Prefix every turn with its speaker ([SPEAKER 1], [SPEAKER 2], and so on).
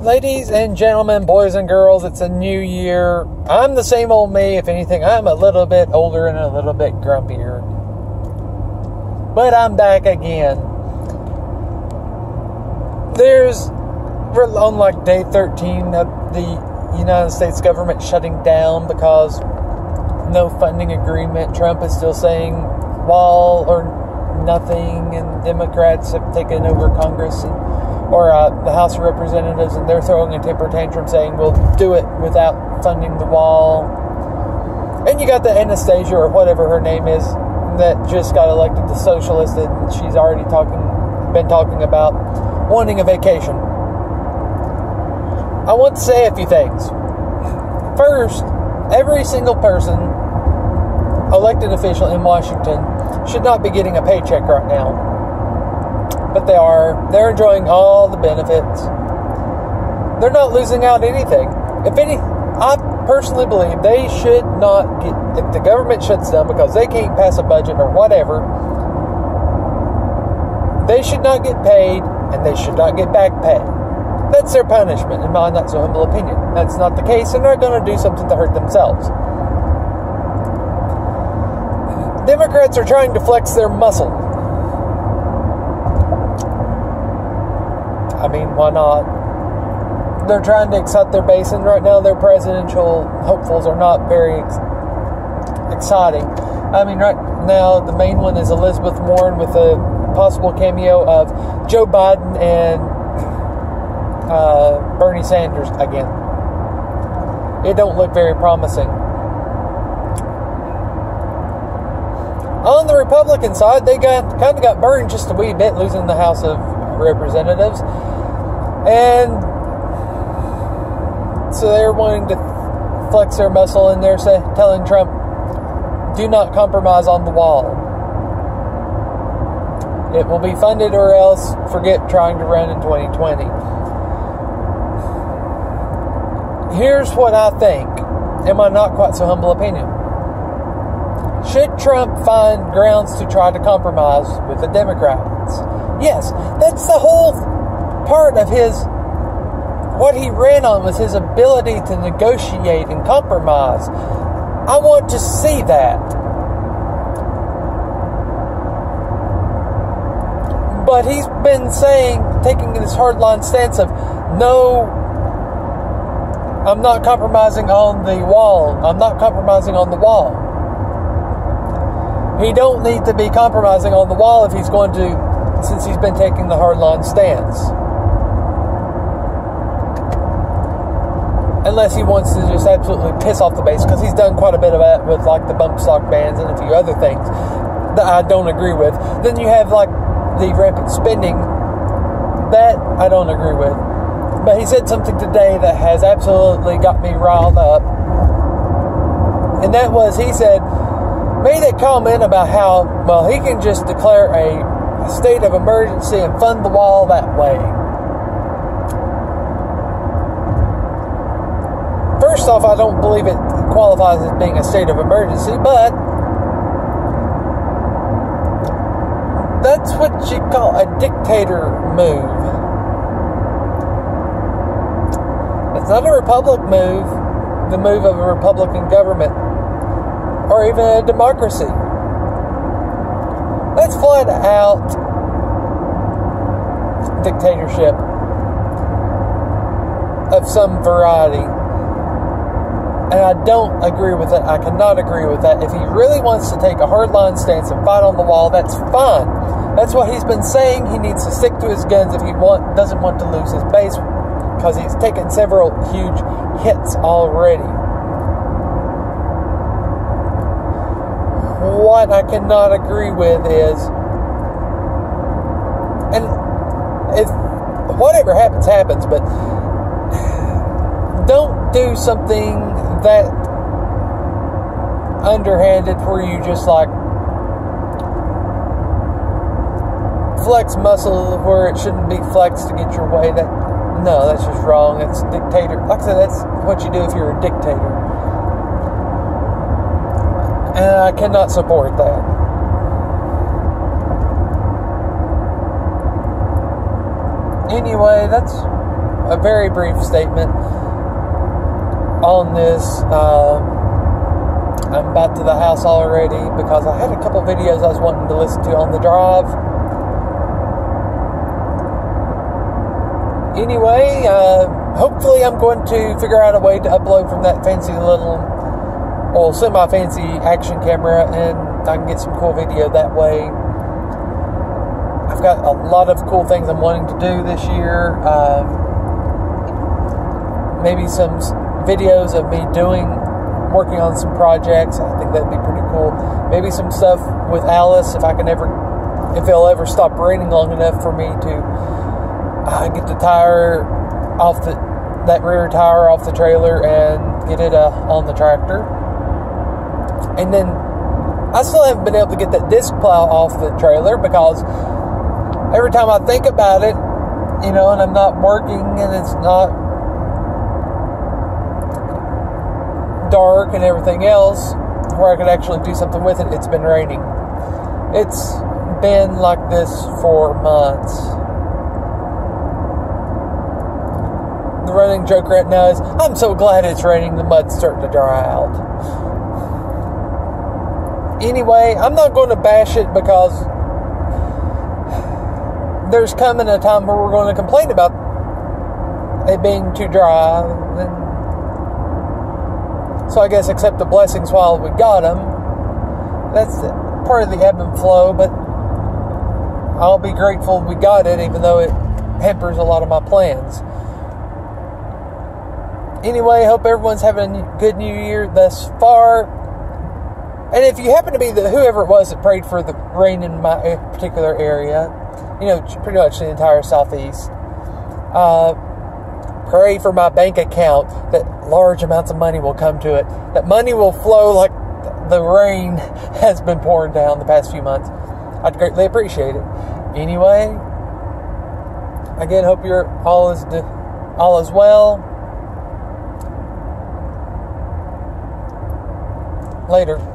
[SPEAKER 1] Ladies and gentlemen, boys and girls, it's a new year. I'm the same old me. If anything, I'm a little bit older and a little bit grumpier. But I'm back again. There's, we're on like day 13 of the United States government shutting down because no funding agreement. Trump is still saying wall or nothing, and Democrats have taken over Congress. And, or uh, the House of Representatives, and they're throwing a temper tantrum saying we'll do it without funding the wall. And you got the Anastasia or whatever her name is that just got elected to socialist, and she's already talking, been talking about wanting a vacation. I want to say a few things. First, every single person, elected official in Washington, should not be getting a paycheck right now but they are. They're enjoying all the benefits. They're not losing out anything. If any, I personally believe they should not get, if the government shuts down because they can't pass a budget or whatever, they should not get paid and they should not get back pay. That's their punishment, in my not so humble opinion. That's not the case, and they're going to do something to hurt themselves. Democrats are trying to flex their muscle I mean, why not? They're trying to excite their base, and right now their presidential hopefuls are not very ex- exciting. I mean, right now the main one is Elizabeth Warren with a possible cameo of Joe Biden and uh, Bernie Sanders again. It don't look very promising. On the Republican side, they got kind of got burned just a wee bit, losing the House of Representatives. And so they're wanting to flex their muscle and they're say, telling Trump, do not compromise on the wall. It will be funded or else forget trying to run in 2020. Here's what I think, in my not quite so humble opinion. Should Trump find grounds to try to compromise with the Democrats? Yes, that's the whole part of his what he ran on was his ability to negotiate and compromise. I want to see that. But he's been saying, taking this hardline stance of, no, I'm not compromising on the wall. I'm not compromising on the wall. He don't need to be compromising on the wall if he's going to since he's been taking the hardline stance. Unless he wants to just absolutely piss off the base, because he's done quite a bit of that with like the bump stock bans and a few other things that I don't agree with. Then you have like the rampant spending that I don't agree with. But he said something today that has absolutely got me riled up. And that was, he said, made a comment about how, well, he can just declare a a state of emergency and fund the wall that way. First off, I don't believe it qualifies as being a state of emergency, but that's what you call a dictator move. It's not a republic move, the move of a Republican government, or even a democracy. Let's flat out dictatorship of some variety. And I don't agree with it. I cannot agree with that. If he really wants to take a hardline stance and fight on the wall, that's fine. That's what he's been saying. He needs to stick to his guns if he want, doesn't want to lose his base because he's taken several huge hits already. what I cannot agree with is, and if whatever happens, happens, but don't do something that underhanded where you just like flex muscle where it shouldn't be flexed to get your way. That no, that's just wrong. That's dictator. Like I said, that's what you do if you're a dictator and I cannot support that. Anyway, that's a very brief statement on this. Uh, I'm back to the house already because I had a couple videos I was wanting to listen to on the drive. Anyway, uh, hopefully I'm going to figure out a way to upload from that fancy little, well, semi-fancy action camera, and I can get some cool video that way. I've got a lot of cool things I'm wanting to do this year. Um, maybe some videos of me doing working on some projects. I think that'd be pretty cool. Maybe some stuff with Alice if I can ever, if it'll ever stop raining long enough for me to uh, get the tire off the that rear tire off the trailer and get it uh, on the tractor. And then I still haven't been able to get that disc plow off the trailer because every time I think about it, you know, and I'm not working and it's not dark and everything else where I could actually do something with it, it's been raining. It's been like this for months. The running joke right now is I'm so glad it's raining, the mud's starting to dry out. Anyway, I'm not going to bash it because there's coming a time where we're going to complain about it being too dry. So I guess accept the blessings while we got them. That's part of the ebb and flow, but I'll be grateful we got it, even though it hampers a lot of my plans. Anyway, hope everyone's having a good new year thus far. And if you happen to be the whoever it was that prayed for the rain in my particular area, you know, pretty much the entire southeast, uh, pray for my bank account that large amounts of money will come to it, that money will flow like the rain has been pouring down the past few months. I'd greatly appreciate it. Anyway, again, hope you're all is all is well. Later.